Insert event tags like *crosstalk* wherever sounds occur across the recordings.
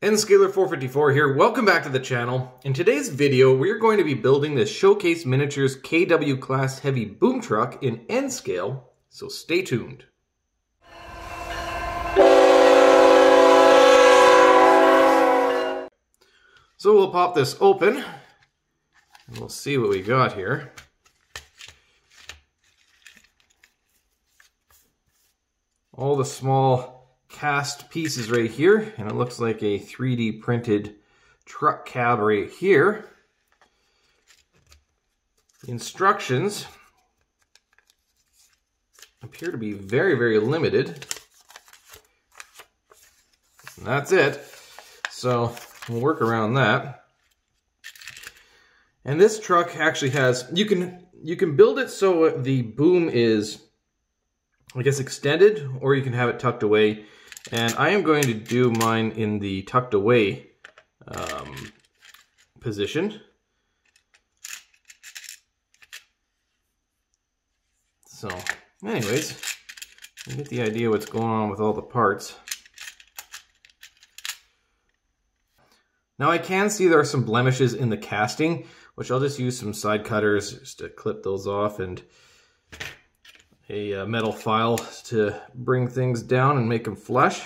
Nscaler454 here. Welcome back to the channel. In today's video, we're going to be building the Showcase Miniatures KW Class Heavy Boom Truck in N scale, so stay tuned. So we'll pop this open, and we'll see what we got here. All the small cast pieces right here, and it looks like a 3D printed truck cab right here. The instructions appear to be very, very limited. And that's it. So we'll work around that. And this truck actually has, you can you can build it so the boom is, I guess, extended, or you can have it tucked away. And I am going to do mine in the tucked away um, position. So, anyways, you get the idea what's going on with all the parts. Now I can see there are some blemishes in the casting, which I'll just use some side cutters just to clip those off and a uh, metal file to bring things down and make them flush.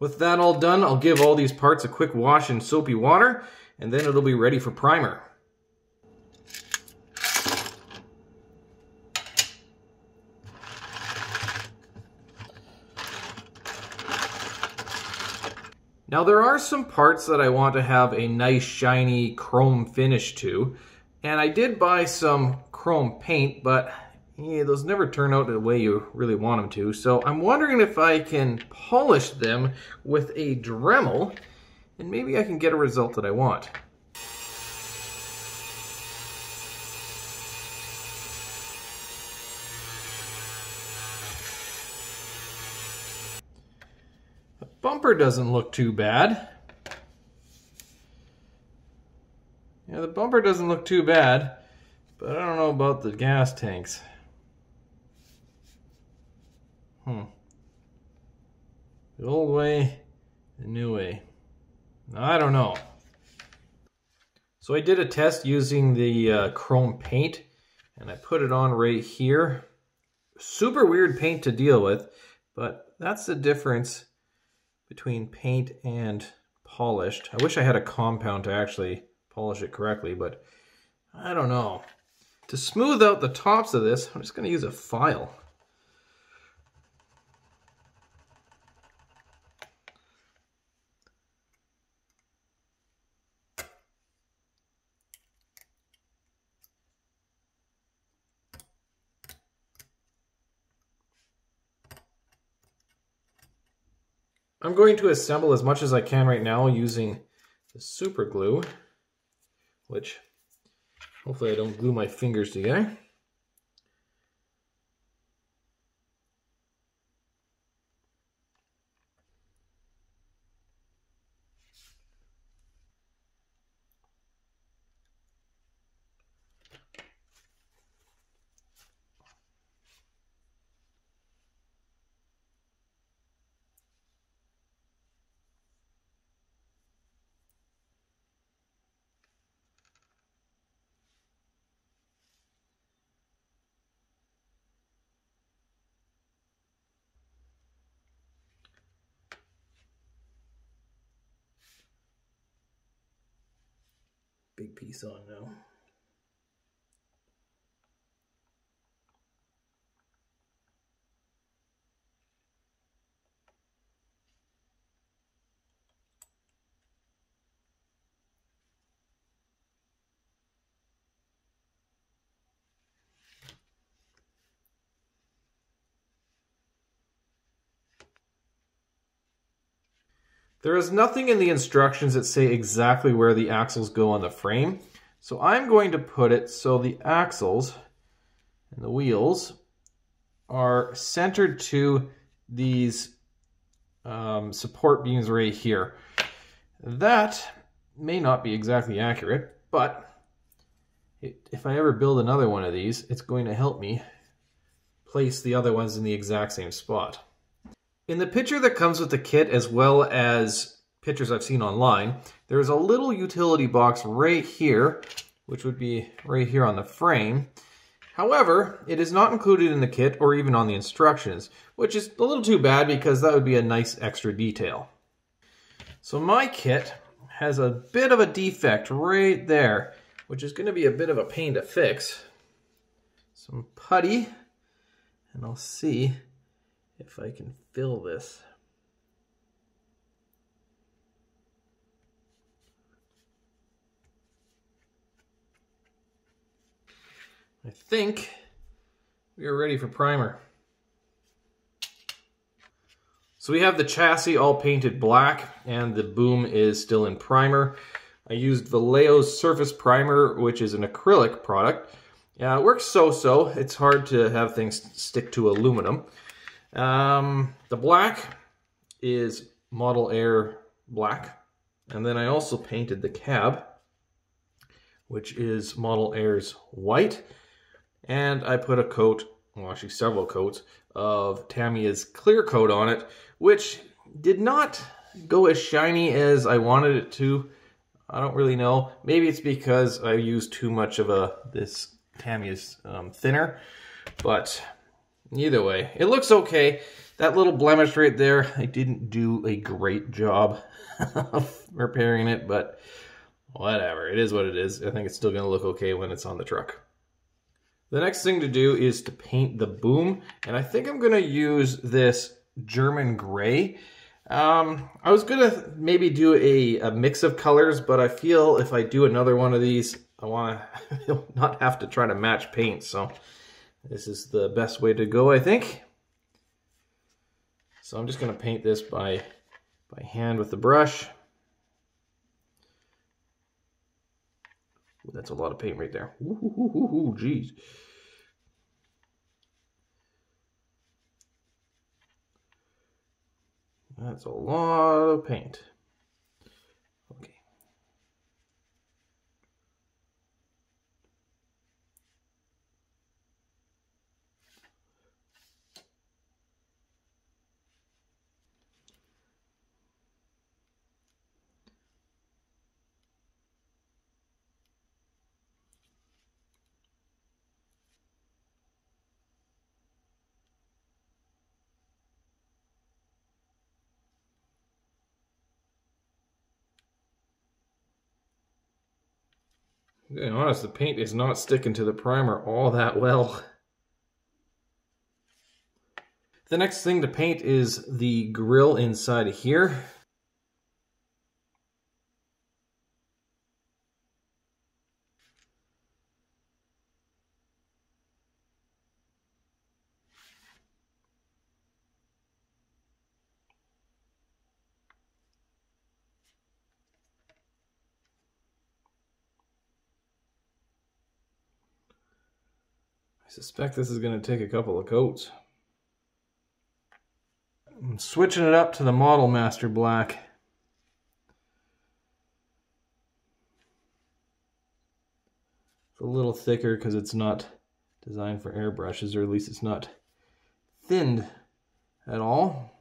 With that all done, I'll give all these parts a quick wash in soapy water, and then it'll be ready for primer. Now there are some parts that I want to have a nice shiny chrome finish to, and I did buy some chrome paint, but yeah, those never turn out the way you really want them to. So I'm wondering if I can polish them with a Dremel, and maybe I can get a result that I want. Bumper doesn't look too bad. Yeah, the bumper doesn't look too bad, but I don't know about the gas tanks. Hmm. The old way, the new way. I don't know. So I did a test using the uh, chrome paint, and I put it on right here. Super weird paint to deal with, but that's the difference between paint and polished. I wish I had a compound to actually polish it correctly, but I don't know. To smooth out the tops of this, I'm just going to use a file. I'm going to assemble as much as I can right now using the super glue, which hopefully I don't glue my fingers together. Big piece on now. There is nothing in the instructions that say exactly where the axles go on the frame. So I'm going to put it so the axles and the wheels are centered to these um, support beams right here. That may not be exactly accurate, but if I ever build another one of these, it's going to help me place the other ones in the exact same spot. In the picture that comes with the kit, as well as pictures I've seen online, there's a little utility box right here, which would be right here on the frame. However, it is not included in the kit or even on the instructions, which is a little too bad because that would be a nice extra detail. So my kit has a bit of a defect right there, which is going to be a bit of a pain to fix. Some putty, and I'll see if I can fill this. I think we are ready for primer. So we have the chassis all painted black and the boom is still in primer. I used Vallejo's Surface Primer, which is an acrylic product. Yeah, it works so-so. It's hard to have things stick to aluminum. Um, the black is Model Air black. And then I also painted the cab, which is Model Air's white. And I put a coat, well actually several coats, of Tamiya's clear coat on it, which did not go as shiny as I wanted it to. I don't really know. Maybe it's because I used too much of a this Tamiya's um, thinner, but either way, it looks okay. That little blemish right there, I didn't do a great job of *laughs* repairing it, but whatever. It is what it is. I think it's still going to look okay when it's on the truck. The next thing to do is to paint the boom, and I think I'm going to use this German gray. Um, I was going to maybe do a, a mix of colors, but I feel if I do another one of these, I want to *laughs* not have to try to match paint, so this is the best way to go, I think. So I'm just going to paint this by, by hand with the brush. Ooh, that's a lot of paint right there. Ooh, geez. That's a lot of paint. Being honest, the paint is not sticking to the primer all that well. The next thing to paint is the grill inside of here. Suspect this is going to take a couple of coats. I'm switching it up to the Model Master Black. It's a little thicker because it's not designed for airbrushes, or at least it's not thinned at all.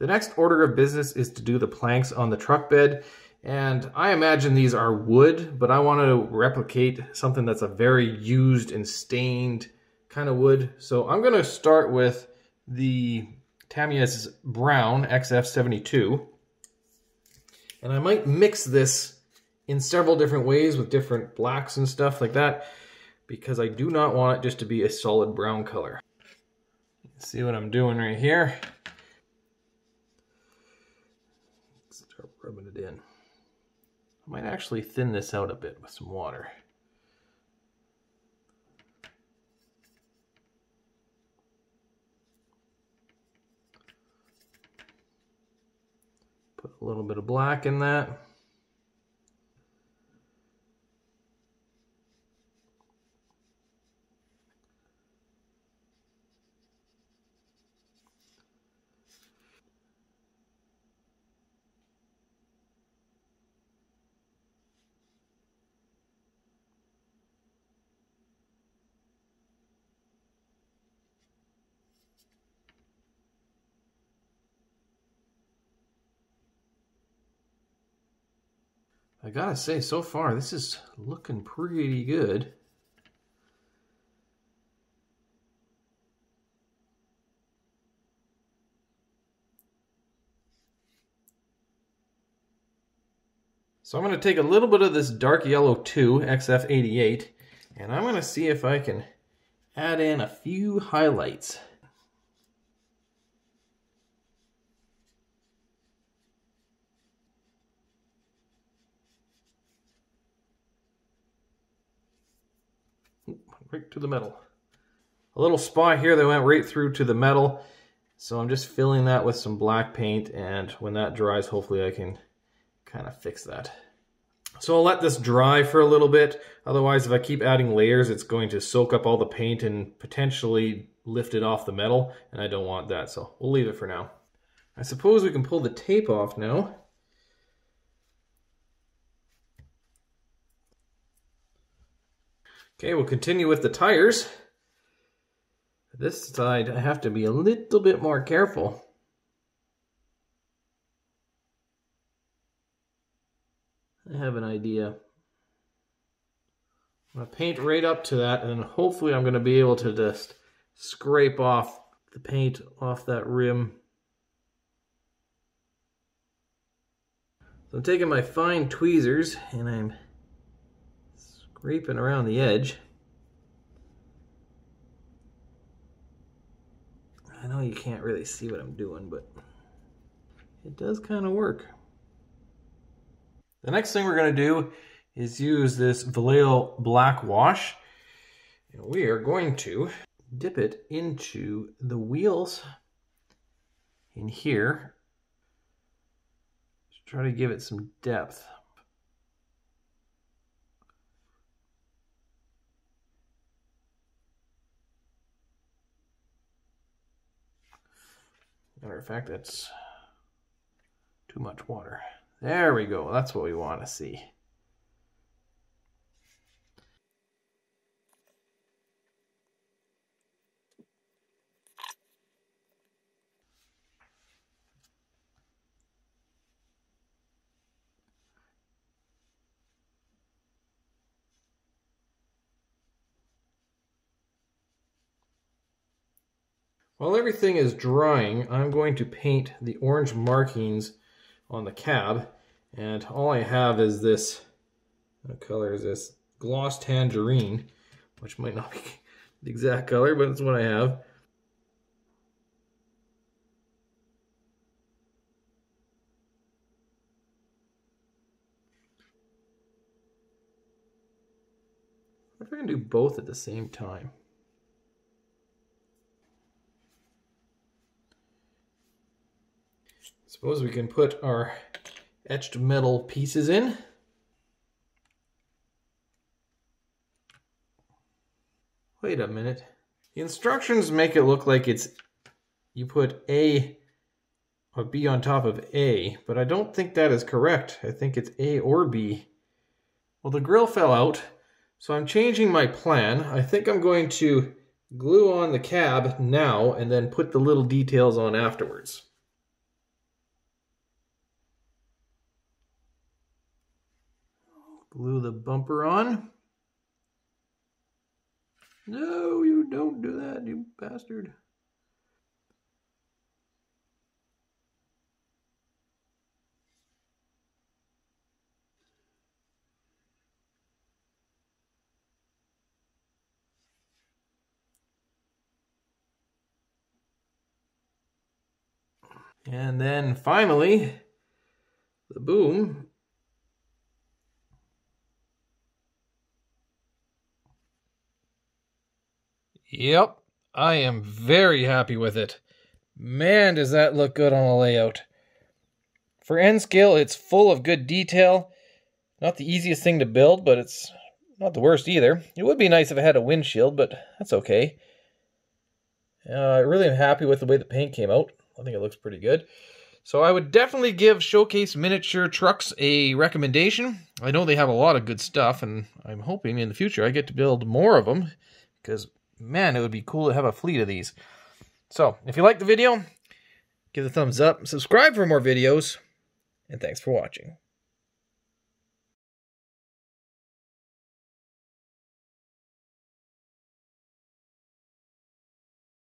The next order of business is to do the planks on the truck bed. And I imagine these are wood, but I want to replicate something that's a very used and stained kind of wood. So I'm going to start with the Tamiya's Brown XF72. And I might mix this in several different ways with different blacks and stuff like that because I do not want it just to be a solid brown color. See what I'm doing right here? Start rubbing it in. I might actually thin this out a bit with some water. Put a little bit of black in that. I gotta say, so far, this is looking pretty good. So I'm going to take a little bit of this dark yellow 2, XF88, and I'm going to see if I can add in a few highlights. Right to the metal. A little spot here that went right through to the metal. So I'm just filling that with some black paint and when that dries, hopefully I can kind of fix that. So I'll let this dry for a little bit. Otherwise, if I keep adding layers, it's going to soak up all the paint and potentially lift it off the metal, and I don't want that, so we'll leave it for now. I suppose we can pull the tape off now. Okay, we'll continue with the tires. This side, I have to be a little bit more careful. I have an idea. I'm to paint right up to that, and hopefully I'm going to be able to just scrape off the paint off that rim. So I'm taking my fine tweezers, and I'm scraping around the edge. I know you can't really see what I'm doing, but it does kind of work. The next thing we're going to do is use this Vallejo black wash. And we are going to dip it into the wheels in here to try to give it some depth. Matter of fact, that's too much water. There we go. That's what we want to see. While everything is drying, I'm going to paint the orange markings on the cab. And all I have is this, what color is this? Gloss Tangerine, which might not be *laughs* the exact color, but it's what I have. What if I can do both at the same time? Suppose we can put our etched metal pieces in. Wait a minute. The instructions make it look like it's you put A or B on top of A, but I don't think that is correct. I think it's A or B. Well, the grill fell out, so I'm changing my plan. I think I'm going to glue on the cab now and then put the little details on afterwards. Glue the bumper on. No, you don't do that, you bastard. And then finally, the boom Yep, I am very happy with it. Man, does that look good on a layout. For N scale, it's full of good detail. Not the easiest thing to build, but it's not the worst either. It would be nice if it had a windshield, but that's okay. Uh, I really am happy with the way the paint came out. I think it looks pretty good. So I would definitely give Showcase Miniature Trucks a recommendation. I know they have a lot of good stuff, and I'm hoping in the future I get to build more of them, because man, it would be cool to have a fleet of these. So, if you like the video, give it a thumbs up, subscribe for more videos, and thanks for watching.